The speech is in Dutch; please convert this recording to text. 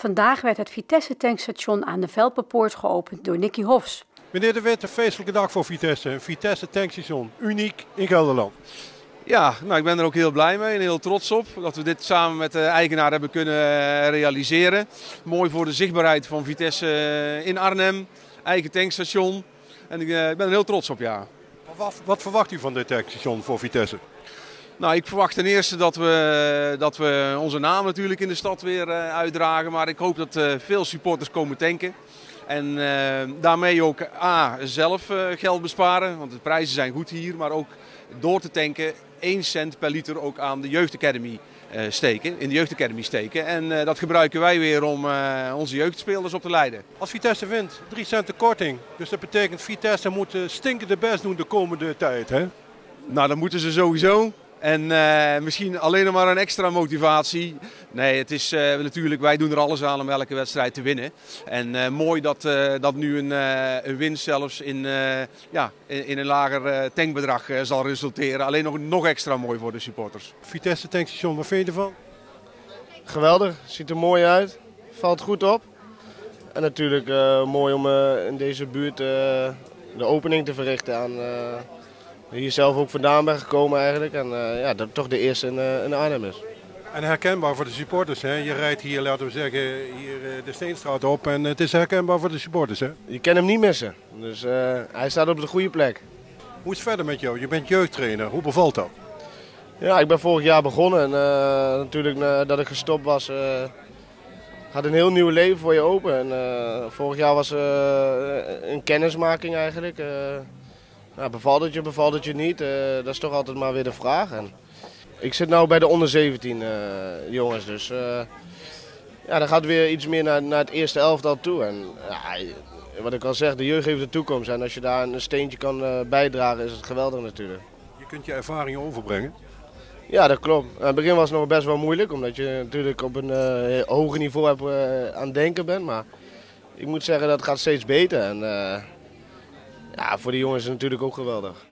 Vandaag werd het Vitesse tankstation aan de Velperpoort geopend door Nicky Hofs. Meneer De Wit, een feestelijke dag voor Vitesse. Een Vitesse tankstation, uniek in Gelderland. Ja, nou, ik ben er ook heel blij mee en heel trots op dat we dit samen met de eigenaar hebben kunnen eh, realiseren. Mooi voor de zichtbaarheid van Vitesse eh, in Arnhem, eigen tankstation. En ik eh, ben er heel trots op, ja. Wat, wat verwacht u van dit tankstation voor Vitesse? Nou, ik verwacht ten eerste dat we, dat we onze naam natuurlijk in de stad weer uitdragen. Maar ik hoop dat veel supporters komen tanken. En daarmee ook A, zelf geld besparen, want de prijzen zijn goed hier. Maar ook door te tanken 1 cent per liter ook aan de jeugdacademy uh, steken, in de jeugdacademy steken. En uh, dat gebruiken wij weer om uh, onze jeugdspelers op te leiden. Als Vitesse wint, 3 cent korting. Dus dat betekent Vitesse moet stinkende best doen de komende tijd, hè? Nou, dat moeten ze sowieso. En uh, misschien alleen nog maar een extra motivatie. Nee, het is uh, natuurlijk, wij doen er alles aan om elke wedstrijd te winnen. En uh, mooi dat, dat nu een, een winst zelfs in, ja, in, in, een lager tankbedrag zal resulteren. Alleen nog, nog extra mooi voor de supporters. Vitesse tankstation, wat vind je ervan? Geweldig, ziet er mooi uit. Valt goed op. En natuurlijk mooi om in deze buurt de opening te verrichten aan hier zelf ook vandaan ben gekomen eigenlijk. En uh, ja, dat toch de eerste in, uh, in Arnhem is. En herkenbaar voor de supporters. Hè? Je rijdt hier, laten we zeggen, hier uh, de Steenstraat op. En het is herkenbaar voor de supporters. Hè? Je kan hem niet missen. Dus hij staat op de goede plek. Hoe is het verder met jou? Je bent jeugdtrainer. Hoe bevalt dat? Ja, ik ben vorig jaar begonnen. En natuurlijk nadat ik gestopt was, gaat een heel nieuw leven voor je open. En vorig jaar was een kennismaking eigenlijk. Nou, bevalt het je, bevalt het je niet? Uh, dat is toch altijd maar weer de vraag. En ik zit nu bij de onder 17 uh, jongens, dus uh, ja, dan gaat weer iets meer naar, naar het eerste elftal toe. En ja, wat ik al zeg, de jeugd heeft de toekomst. En als je daar een steentje kan bijdragen, is het geweldig natuurlijk. Je kunt je ervaringen overbrengen? Ja, dat klopt. In het begin was het nog best wel moeilijk, omdat je natuurlijk op een hoger niveau hebt, aan het denken bent. Maar ik moet zeggen, dat gaat steeds beter. En, ja, voor de jongens natuurlijk ook geweldig.